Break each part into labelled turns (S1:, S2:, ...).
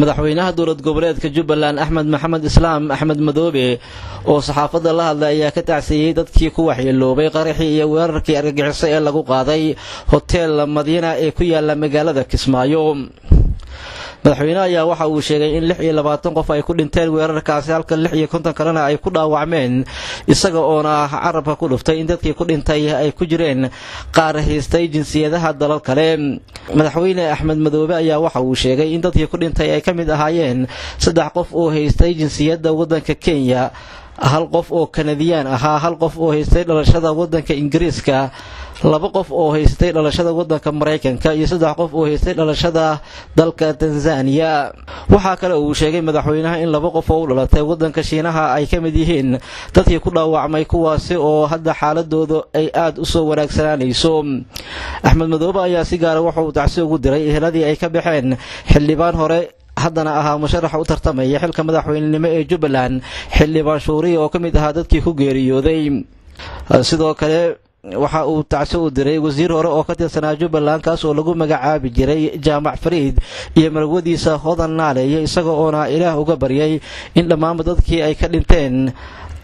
S1: madaxweynaha dowlad goboleedka jubbaland axmed maxamed islaam axmed madoobe oo saxaafadda la hadlay ayaa ka tacsiiyey dadkii ku waxyeeloobay qaraxii iyo weerarkii argagixiso ee lagu qaaday hotel madiina ee ku yaalla magaalada kismaayo madaxweyne ayaa waxa uu sheegay in lix iyo labaatan qof ay ku dhinteen weerarkaasi halka lix iyo konton kalena ay ku dhaawacmeen isaga oona carabka ku dhuftay in dadkii ku dhintay ay ku jireen qaar haystay jinsiyadaha dalal kale. Madaxweyne axmed madoobe ayaa waxa uu sheegay in dadkii ku dhintay ay ka mid ahaayeen saddex qof oo haystay jinsiyadda waddanka kenya hal qof oo kanadiyaan ahaa hal qof oo haystay dhalashada waddanka ingiriiska laba qof oo haystay dhalashada waddanka maraykanka iyo saddex qof oo haystay dhalashada dalka tanzaniya waxaa kale uu sheegay madaxweynaha in laba qof oo u dhalatay waddanka shiinaha ay ka mid yihiin. Dadkii ku dhaawacmay kuwaasi oo hadda xaaladooda ay aada u soo wanaagsanaanayso. Axmed madoobe ayaa si gaara waxa uu tacsi ugu diray eheladii ay ka baxeen xildhibaan hore haddana ahaa musharaxa u tartamaya xilka madaxweynenimo ee jubbaland xildhibaan shuuriya oo ka mid ahaa dadkii ku geeriyooday. Sidoo kale waxa uu tacsi u diray wasiir hore oo ka tirsanaa jubbaland kaas oo lagu magacaabi jiray jaamac fariid iyo marwadiisa hodan naaleeye isaga oona ilaah uga baryay in dhammaanba dadkii ay ka dhinteen.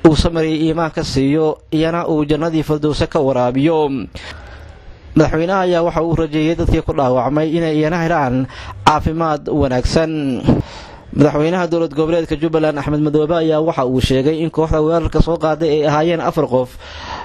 S1: Uu samariya iimaan ka siiyo iyana uu jannadii firdowse ka waraabiyo madaxweynaha ayaa waxa uu rajeeyey dadkii ku dhaawacmay inay iyana helaan caafimaad wanaagsan. Madaxweynaha dowlad goboleedka jubbaland axmed madoobe ayaa waxa uu sheegay in kooxda weerarka soo qaaday ay ahaayeen afar qof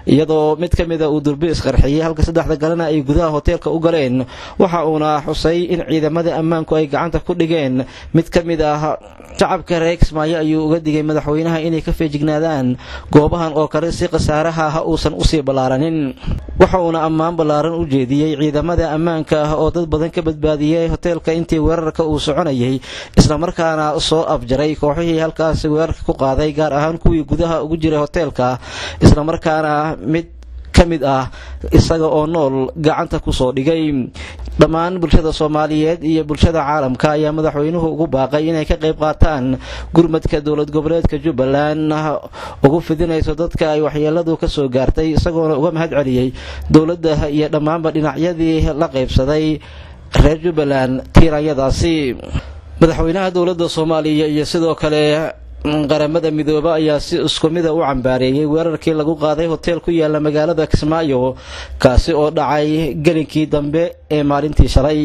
S1: iyadoo mid ka mida uu durbi isqarxiyey halka saddexda kalena ay gudaha hoteelka u galeen. Waxa uuna xusay in ciidamada ammaanku ay gacanta ku dhigeen. Mid ka mid ah shacabka reer kismaayo ayuu uga digay madaxweynaha inay ka feejignaadaan goobahan oo kale si khasaaraha ha uusan u sii ballaaranin. Waxa uuna ammaan ballaaran u jeediyey ciidamada ammaanka ah oo dad badan ka badbaadiyey hoteelka intii weerarka uu soconayay islamarkaana soo afjaray kooxihii halkaasi weerarka ku qaaday gaar ahaan kuwii gudaha ugu jiray hoteelka islamarkaana mid ka mid ah isaga oo nool gacanta ku soo dhigay. Dhammaan bulshada soomaaliyeed iyo bulshada caalamka ayaa madaxweynuhu ugu baaqay inay ka qayb qaataan gurmadka dowlad goboleedka jubbaland ugu fidinayso dadka ay waxyeeladu ka soo gaartay isagoona uga mahad celiyey dowladda iyo dhammaanba dhinacyadii la qaybsaday reer jubbaland tiiranyadaasi madaxweynaha dowladda soomaaliya iyo sidoo kale qaramada midoobe ayaa si isku mida u cambaareeyey weerarkii lagu qaaday hotel ku yaalla magaalada kismaayo kaasi oo dhacay gelinkii dambe ee maalintii shalay